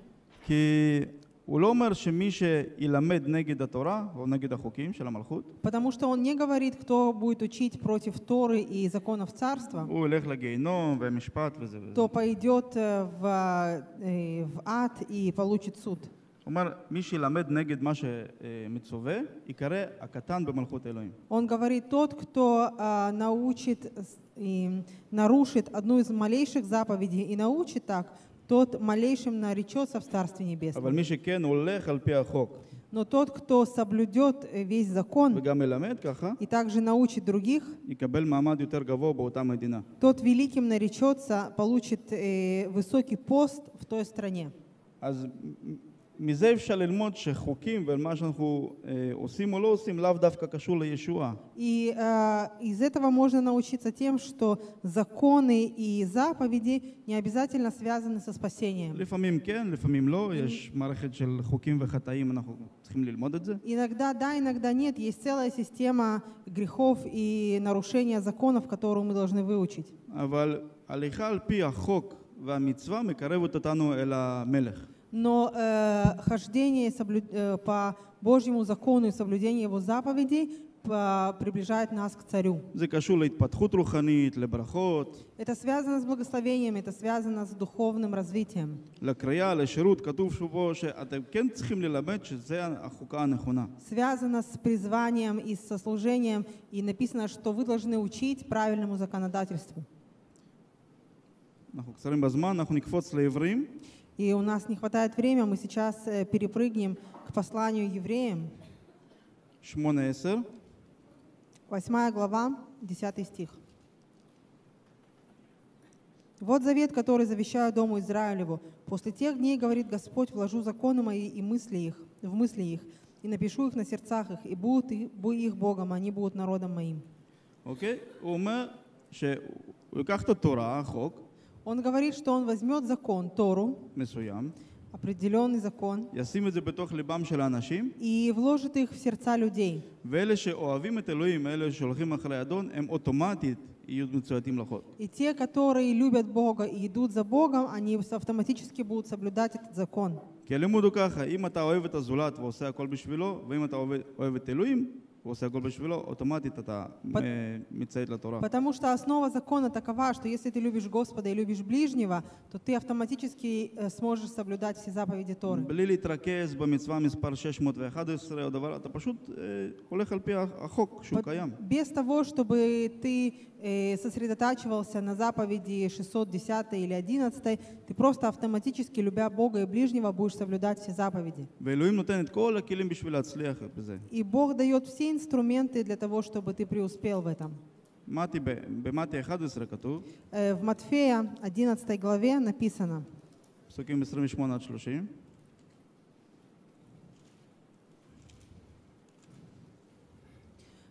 הוא לא אומר שמי שילמד נגד התורה או נגד החוקים של המלכות, Потому что он не говорит, кто будет учить против Торы и законов царства, הוא ילך לגיהינום ומשפט וזה וזה. то пойдет э, в, э, в ад и получит суд. הוא אומר, מי שילמד נגד מה שמצווה, ייקרא הקטן במלכות אלוהים. Он говорит, тот, кто а, научит с- и нарушит одну из малейших заповедей и научит так, тот малейшим наречется в Царстве אבל Небесном. מי שכן הולך על פי החוק Но тот, кто соблюдет э, весь закон וגם מלמד ככה, и также научит других, יקבל מעמד יותר גבוה באותה מדינה. тот великим наречется, получит э, высокий пост в той стране. אז מזה אפשר ללמוד שחוקים ומה שאנחנו אה, עושים או לא עושים לאו דווקא קשור לישועה. И э, из этого можно научиться тем, что законы и заповеди не обязательно связаны со спасением. לפעמים כן, לפעמים לא, יש מערכת של חוקים וחטאים, אנחנו צריכים ללמוד את זה. Иногда да, иногда нет. Есть целая система грехов и нарушения законов, которую мы должны выучить. אבל הליכה על פי החוק והמצווה מקרבת אותנו אל המלך. Но э, хождение соблю- э, по Божьему закону и соблюдение его заповедей по- приближает нас к царю. זה קשור להתפתחות רוחנית, לברכות, Это связано с благословением, это связано с духовным развитием. לקריאה, לשירות. כתוב שבו שאתם כן צריכים ללמד שזה החוקה הנכונה. Связано с призванием и со служением. И написано, что вы должны учить правильному законодательству. אנחנו קצרים בזמן, אנחנו נקפוץ לעברים. И у нас не хватает времени, мы сейчас э, перепрыгнем к посланию евреям. 8-10. 8 глава, 10 стих. «Вот завет, который завещаю Дому Израилеву. После тех дней, говорит Господь, вложу законы мои и мысли их, в мысли их, и напишу их на сердцах их, и будут их, бу- их Богом, а они будут народом моим». אוקיי? הוא אומר שהוא ייקח את התורה, החוק, Он говорит, что он возьмет закон, Тору, מסוים, определенный закон, ישים את זה בתוך ליבם של האנשים, и вложит их в сердца людей. ואלה שאוהבים את אלוהים, אלה שהולכים אחרי אדון, הם אוטומטית יהיו מצויתים לחוק. И те, которые любят Бога и идут за Богом, они автоматически будут соблюдать этот закон. כי הלימוד הוא ככה, אם אתה אוהב את הזולת ועושה הכל בשבילו, ואם אתה אוהב, אוהב את אלוהים Потому что основа закона такова, что если ты любишь Господа и любишь ближнего, то ты автоматически э, сможешь соблюдать все заповеди Торы. Без того, чтобы ты сосредотачивался на заповеди 610 или 11, ты просто автоматически, любя Бога и ближнего, будешь соблюдать все заповеди. ואלוהים נותן את כל הכלים בשביל להצליח בזה. И Бог дает все инструменты для того, чтобы ты преуспел в этом. מתי, ב- במתי 11 כתוב, Э, В Матфея 11 главе написано, פסוקים 28 עד 30,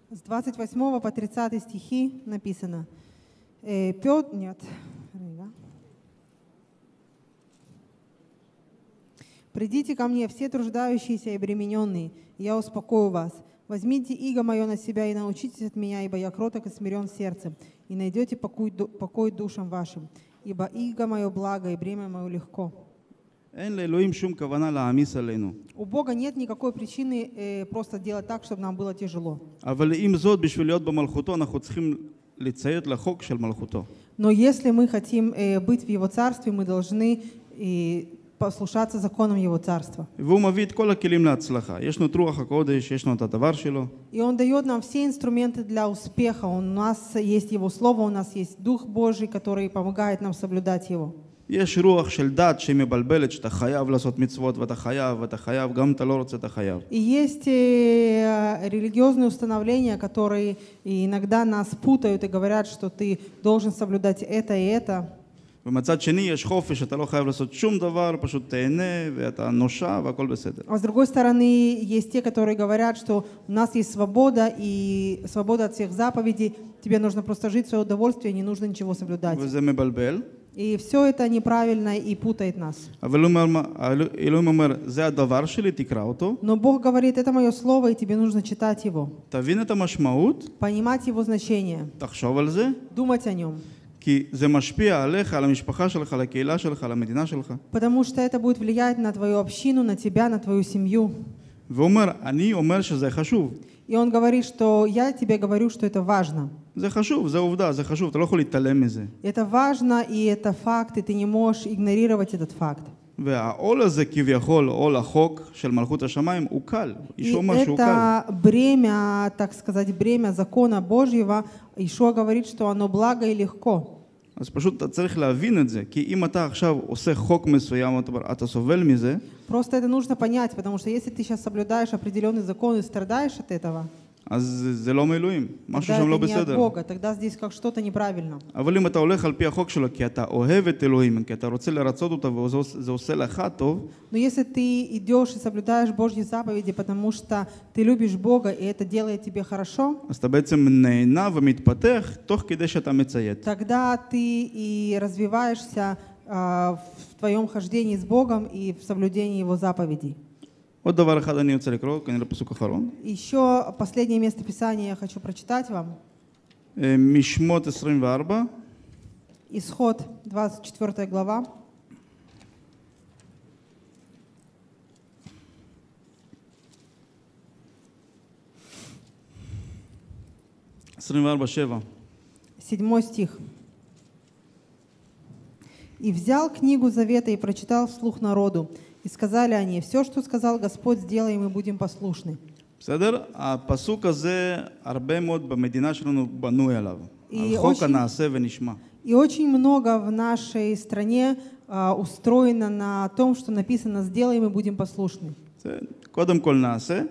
с 28 по 30 стихи написано. Э, Петр, нет, Придите ко мне, все труждающиеся и бремененные, и я успокою вас. Возьмите иго мое на себя и научитесь от меня, ибо я кроток и смирен сердцем, и найдете покой, покой душам вашим. Ибо иго мое благо, и бремя мое легко. У Бога нет никакой причины э, просто делать так, чтобы нам было тяжело. Но если мы хотим э, быть в Его Царстве, мы должны э, послушаться законам Его Царства. И Он дает нам все инструменты для успеха. У нас есть Его Слово, у нас есть Дух Божий, который помогает нам соблюдать Его. יש רוח של דת שהיא מבלבלת, שאתה חייב לעשות מצוות, ואתה חייב, ואתה חייב, גם אם אתה לא רוצה, אתה חייב. И есть э, религиозные установления, которые иногда нас путают и говорят, что ты должен соблюдать это и это. ומצד שני יש חופש, אתה לא חייב לעשות שום דבר, פשוט תהנה, ואתה נושע, והכל בסדר. А с другой стороны, есть те, которые говорят, что у нас есть свобода, и свобода от всех заповедей. Тебе нужно просто жить в свое удовольствие, не нужно ничего соблюдать. וזה מבלבל. И все это неправильно и путает нас. אבל הוא אומר- אלוהים אומר, זה הדבר שלי, תקרא אותו, Но Бог говорит, это мое слово, и тебе нужно читать его, תבין את המשמעות, понимать его значение, תחשוב על זה, думать о нем. כי זה משפיע עליך, על המשפחה שלך, על הקהילה שלך, על המדינה שלך. Потому что это будет влиять на твою общину, на тебя, на твою семью. והוא אומר, אני אומר שזה חשוב. И он говорит, что я тебе говорю, что это важно. זה חשוב, זה עובדה, זה חשוב, אתה לא יכול להתעלם מזה. Это важно, и это факт, и ты не можешь игнорировать этот факт. והעול הזה כביכול, עול החוק של מלכות השמיים, הוא קל. И אישו אומר שהוא קל. это бремя, так сказать, бремя закона Божьего, Ишуа говорит, что оно благо и легко. אז פשוט אתה צריך להבין את זה, כי אם אתה עכשיו עושה חוק מסוים, אתה, אתה סובל מזה, Просто это нужно понять, потому что если ты сейчас соблюдаешь определенный закон и страдаешь от этого, אז זה- זה לא מאלוהים, משהו тогда שם לא это не от בסדר. Бога, тогда здесь как что-то неправильно. אבל אם אתה הולך על פי החוק שלו, כי אתה אוהב את אלוהים, כי אתה רוצה לרצות אותו וזה עוש- זה עושה לך טוב, Но если ты идешь и соблюдаешь Божьи заповеди, потому что ты любишь Бога, и это делает тебе хорошо, אז אתה בעצם נהנה ומתפתח תוך כדי שאתה מציית. тогда ты и развиваешься а, в твоем хождении с Богом и в соблюдении Его заповедей. עוד דבר אחד אני רוצה לקרוא, כנראה פסוק אחרון. Еще последнее место Писания я хочу прочитать вам. אה, משמות 24, Исход, 24 глава. עשרים וארבע, שבע. Седьмой стих. «И взял книгу завета и прочитал вслух народу. И сказали они, все, что сказал Господь, сделаем и будем послушны». בסדר? הפסוק הזה, הרבה מאוד במדינה שלנו בנוי עליו. היא על חוק очень- הנעשה ונשמע. И очень много в нашей стране а, устроено на том, что написано «сделаем и будем послушны». זה, קודם כל נעשה,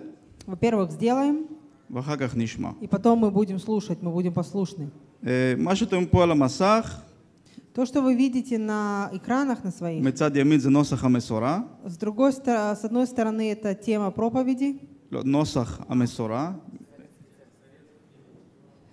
Во-первых, сделаем, ואחר כך נשמע. и потом мы будем слушать, мы будем послушны. אה, מה שאתם פה על המסך, То, что вы видите на экранах на своих, מצד ימין זה נוסח המסורה, с, другой, стор- с одной стороны, это тема проповеди, לא, נוסח המסורה,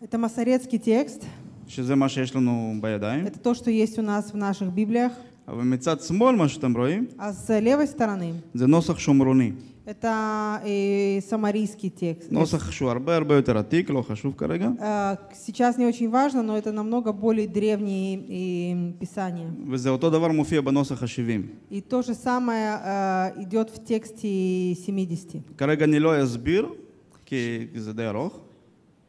это масорецкий текст, שזה מה שיש לנו בידיים, это то, что есть у нас в наших Библиях, אבל מצד שמאל, מה שאתם רואים, а с левой стороны זה נוסח שומרוני. это э, самарийский текст. נוסח שהוא הרבה הרבה יותר עתיק, לא חשוב כרגע, Э, Сейчас не очень важно, но это намного более древние э, писания. וזה אותו דבר מופיע בנוסח ה-70. И то же самое э, идет в тексте 70. כרגע אני לא אסביר, כי זה די ארוך,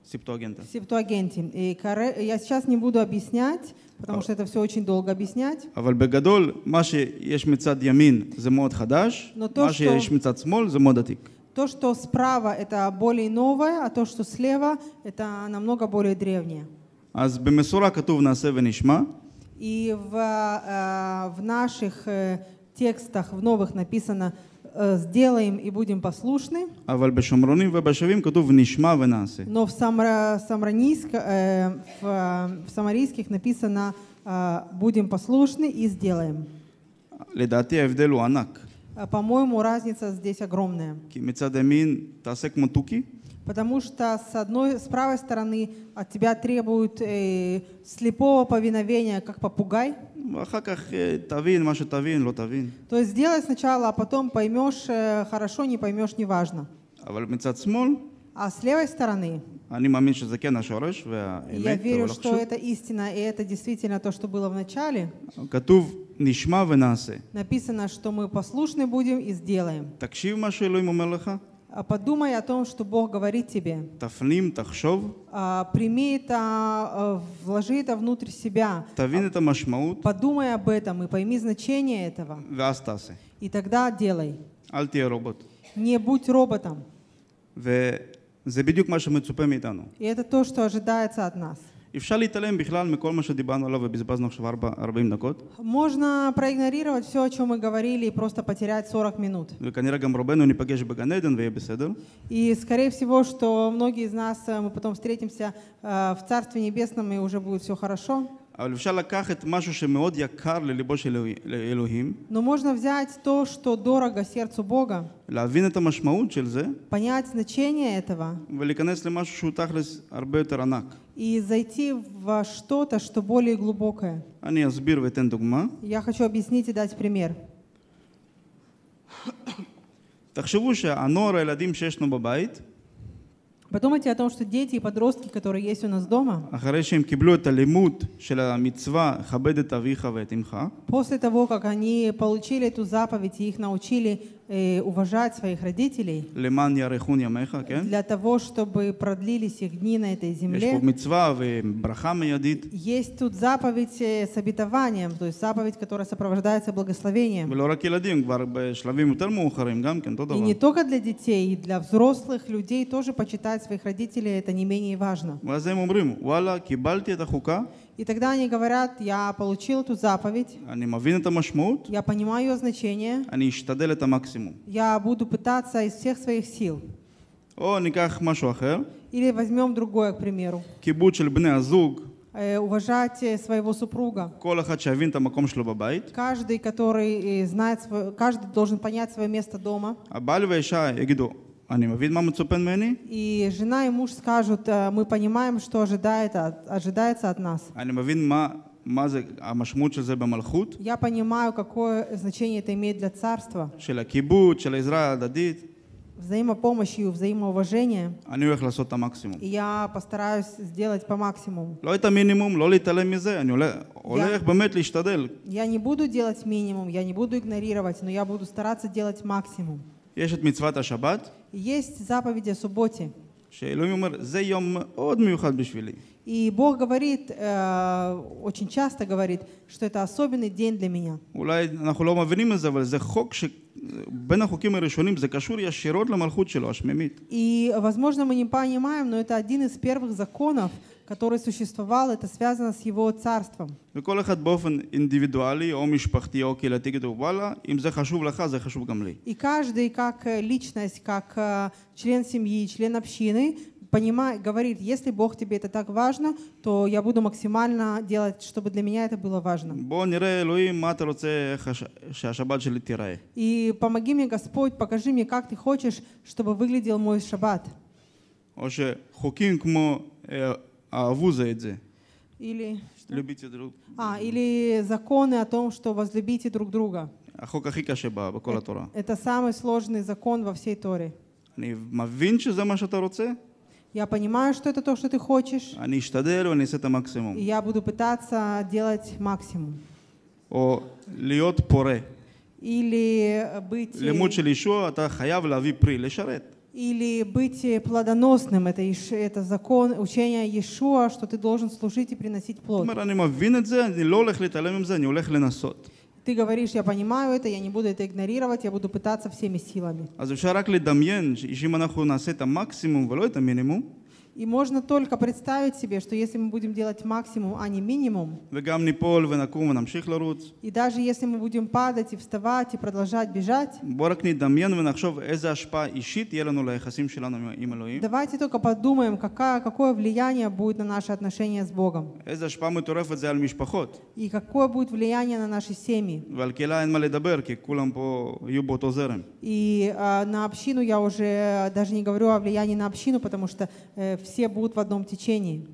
סיפטואגנטה. В Септуагенте. И коре- Я сейчас не буду объяснять, потому что это все очень долго объяснять. אבל בגדול, מה שיש מצד ימין זה מאוד חדש, נו, то, מה שיש что- מצד שמאל זה מאוד עתיק. То, что справа, это более новое, а то, что слева, это намного более древнее. אז במסורה כתוב נעשה ונשמע, И в, э, в наших э, текстах, в новых написано э, «сделаем и будем послушны», אבל בשומרונים ובשבים כתוב נשמע ונעשה. но в, самра, самранийск- э, в, э, в самарийских написано э, «будем послушны и сделаем». לדעתי ההבדל הוא ענק, А, По-моему, разница здесь огромная. כי מצד ימין תעשה כמו תוכי, Потому что с одной, с правой стороны от тебя требуют э, слепого повиновения, как попугай. То есть сделай сначала, а потом поймешь э, хорошо, не поймешь, неважно. А с левой стороны я верю, что это истина, и это действительно то, что было в начале. Написано, что мы послушны будем и сделаем. А подумай о том, что Бог говорит тебе. Тафним, тахшов. А, прими это, а, вложи это внутрь себя. Тавин это машмаут. Подумай об этом и пойми значение этого. Вастасы. И тогда делай. Альтия робот. Не будь роботом. И это то, что ожидается от нас. אפשר להתעלם בכלל מכל מה שדיברנו עליו ובזבזנו עכשיו ארבע- 40 דקות, Можно проигнорировать все, о чем мы говорили, и просто потерять 40 минут. וכנראה גם רובנו ניפגש בגן עדן ויהיה בסדר, И, скорее всего, что многие из нас, э, мы потом встретимся э, в Царстве Небесном, и уже будет все хорошо. אבל אפשר לקחת משהו שמאוד יקר לליבו של אלוהי- לאלוהים, Но можно взять то, что дорого сердцу Бога, להבין את המשמעות של זה, понять значение этого ולהיכנס למשהו שהוא תכלס הרבה יותר ענק. и зайти во что-то, что более глубокое. אני אסביר ואתן דוגמה. Я хочу объяснить и дать пример. תחשבו שהנוער הילדים שיש לנו בבית, Подумайте о том, что дети и подростки, которые есть у нас дома, אחרי שהם קיבלו את הלימוד של המצווה, כבד את אביך ואת אמך, после того, как они получили эту заповедь и их научили э, Э, уважать своих родителей. Для того, чтобы продлились их дни на этой земле. Есть тут заповедь э, с обетованием, то есть заповедь, которая сопровождается благословением. И не только для детей, и для взрослых людей тоже почитать своих родителей, это не менее важно. И тогда они говорят, я получил эту заповедь. Машмут, Я понимаю ее значение. Это максимум. Я буду пытаться из всех своих сил. Или возьмем другое, к примеру. Э, уважать э, своего супруга. Каждый, который э, знает, каждый должен понять свое место дома. А הבעל והאישה יגידו, אני מבין מה מצופה ממני, И жена и муж скажут, э, мы понимаем, что ожидает от- ожидается от нас. אני מבין מה, מה זה המשמעות של זה במלכות, Я понимаю, какое значение это имеет для царства. של הכיבוד, של העזרה ההדדית. Взаимопомощь и взаимоуважение. אני הולך לעשות את המקסימום. И я постараюсь сделать по максимуму. לא את המינימום, לא להתעלם מזה, אני הולך, הולך באמת להשתדל. Я не буду делать минимум, я не буду игнорировать, но я буду стараться делать максимум. יש את מצוות השבת, И Есть заповеди о субботе. שאלוהים אומר, זה יום מאוד מיוחד בשבילי. И Бог говорит, э, очень часто говорит, что это особенный день для меня. אולי אנחנו לא מבינים את זה, אבל זה חוק שבין החוקים הראשונים, זה קשור ישירות למלכות שלו, השמימית. И, возможно, мы не понимаем, но это один из первых законов, который существовал, это связано с его царством. וכל אחד באופן אינדיבידואלי, או משפחתי או קהילתי, יגידו, וואלה, אם זה חשוב לך, זה חשוב גם לי. И каждый, как э, личность, как э, член семьи, член общины, понимает, говорит, если Бог тебе это так важно, то я буду максимально делать, чтобы для меня это было важно. בוא נראה, אלוהים, מה אתה רוצה איך הש... שהשבת שלי תיראה. И помоги мне, Господь, покажи мне, как ты хочешь, чтобы выглядел мой шаббат. או שחוקים כמו אה, אהבו זה את זה. Или, ליביתי דרוק. а, или законы о том, что возлюбите друг друга. החוק הכי קשה ב- בכל התורה. Это самый сложный закон во всей Торе. אני מבין שזה מה שאתה רוצה, Я понимаю, что это то, что ты хочешь, אני אשתדל ואני אעשה את המקסימום. и я буду пытаться делать максимум. או להיות פורה. Или быть, לימוד של ישוע, אתה חייב להביא פרי, לשרת. или быть плодоносным. Это, Иш- это закон, учение Иешуа, что ты должен служить и приносить זאת плод. אומרת, אני מבין את זה, אני לא הולך להתעלם מזה, אני הולך לנסות. Ты говоришь, я понимаю это, я не буду это игнорировать, я буду пытаться всеми силами. אז אפשר רק לדמיין שאם אנחנו נעשה את המקסימום ולא את המינימום, и можно только представить себе, что если мы будем делать максимум, а не минимум, и даже если мы будем падать и вставать и продолжать бежать, давайте только подумаем, какая, какое влияние будет на наши отношения с Богом. И какое будет влияние на наши семьи. И а, на общину я уже даже не говорю о влиянии на общину, потому что э, все будут в одном течении.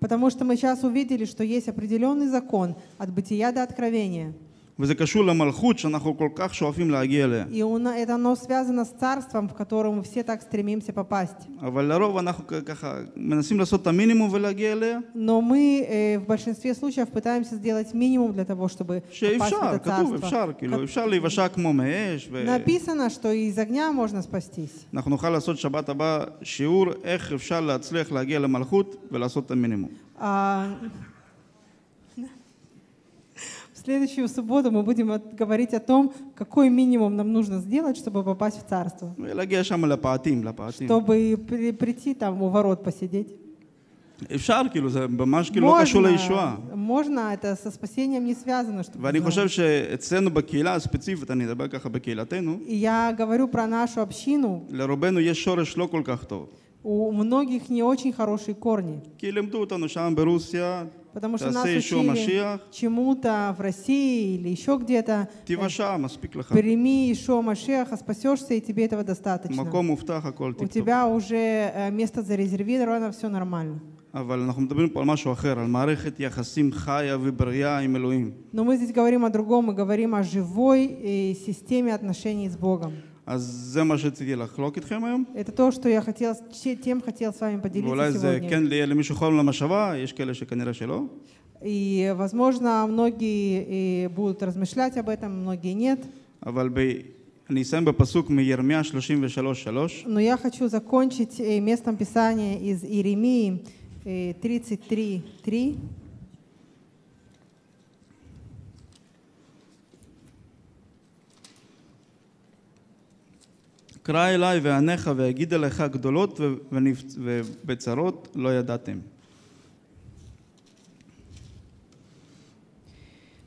Потому что мы сейчас увидели, что есть определенный закон от бытия до откровения. וזה קשור למלכות שאנחנו כל כך שואפים להגיע אליה. И у на- это оно связано с царством, в которое мы все так стремимся попасть. אבל לרוב אנחנו כ- ככה מנסים לעשות את המינימום ולהגיע אליה, Но мы э, в большинстве случаев пытаемся сделать минимум для того, чтобы попасть в שאפשר, это כתוב, царство. אפשר, כאילו, אפשר להיוושע כמו מאש, Написано, что из огня можно спастись. ואנחנו נוכל לעשות שבת הבא שיעור איך אפשר להצליח להגיע למלכות ולעשות את המינימום. А, В следующую субботу мы будем от- говорить о том, какой минимум нам нужно сделать, чтобы попасть в царство. ולהגיע שם לפאתים, לפאתים. Чтобы при- прийти там у ворот посидеть. אפשר, כאילו, זה ממש כאילו לא קשור לישועה. можно, это со спасением не связано. Чтобы ואני знать. חושב שאצלנו בקהילה הספציפית, אני אדבר ככה בקהילתנו, И я говорю про нашу общину. לרובנו יש שורש לא כל כך טוב. У многих не очень хорошие корни. כי לימדו אותנו שם ברוסיה, Потому что нас תעשה ישוע учили משיח, чему-то в России или еще где-то. תיוושע, מספיק לך. Прими Ишуа Машеха, спасешься, и тебе этого достаточно. מקום מובטח, הכל У טיפ-טופ. тебя уже э, место зарезервировано, все нормально. אבל אנחנו מדברים פה על משהו אחר, על מערכת יחסים חיה ובריאה עם אלוהים. Но мы здесь говорим о другом, мы говорим о живой э, системе отношений с Богом. אז זה מה שרציתי לחלוק איתכם היום. Это то, что я хотел, че- тем хотел с вами ואולי поделиться זה сегодня. כן יהיה למישהו חולם למחשבה, יש כאלה שכנראה שלא. И, возможно, многие и будут размышлять об этом, многие нет. אבל ב... אני אסיים בפסוק מירמיה 33:3. Но я хочу закончить э, местом Писания из Иеремии э, 33.3. קרא אליי ועניך ואגיד אליך גדולות ו- ונפ- ובצרות לא ידעתם.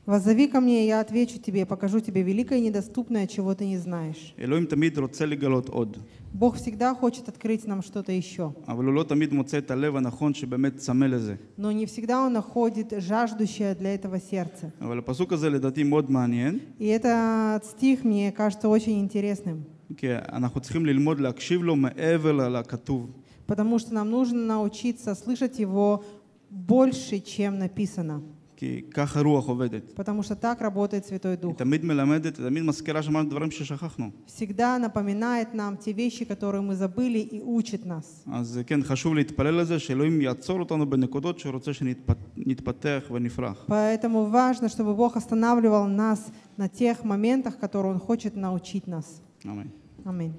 «Воззови ко мне, и я отвечу тебе, покажу тебе великое и недоступное, чего ты не знаешь». אלוהים תמיד רוצה לגלות עוד, Бог всегда хочет открыть нам что-то еще, אבל הוא לא תמיד מוצא את הלב הנכון שבאמת צמא לזה. но не всегда Он находит жаждущее для этого сердце. אבל הפסוק הזה לדעתי מאוד מעניין, И этот стих мне кажется очень интересным, כי אנחנו צריכים ללמוד להקשיב לו מעבר לכתוב. потому что нам нужно научиться слышать его больше, чем написано, כי ככה רוח עובדת. потому что так работает Святой היא Дух. תמיד מלמדת, תמיד מזכירה שם דברים ששכחנו. Всегда напоминает нам те вещи, которые мы забыли, и учит нас. אז כן, חשוב להתפלל על זה, שאלוהים יעצור אותנו בנקודות שהוא רוצה שנתפתח ונפרח. Поэтому важно, чтобы Бог останавливал нас на тех моментах, которые Он хочет научить нас. אמן. Аминь.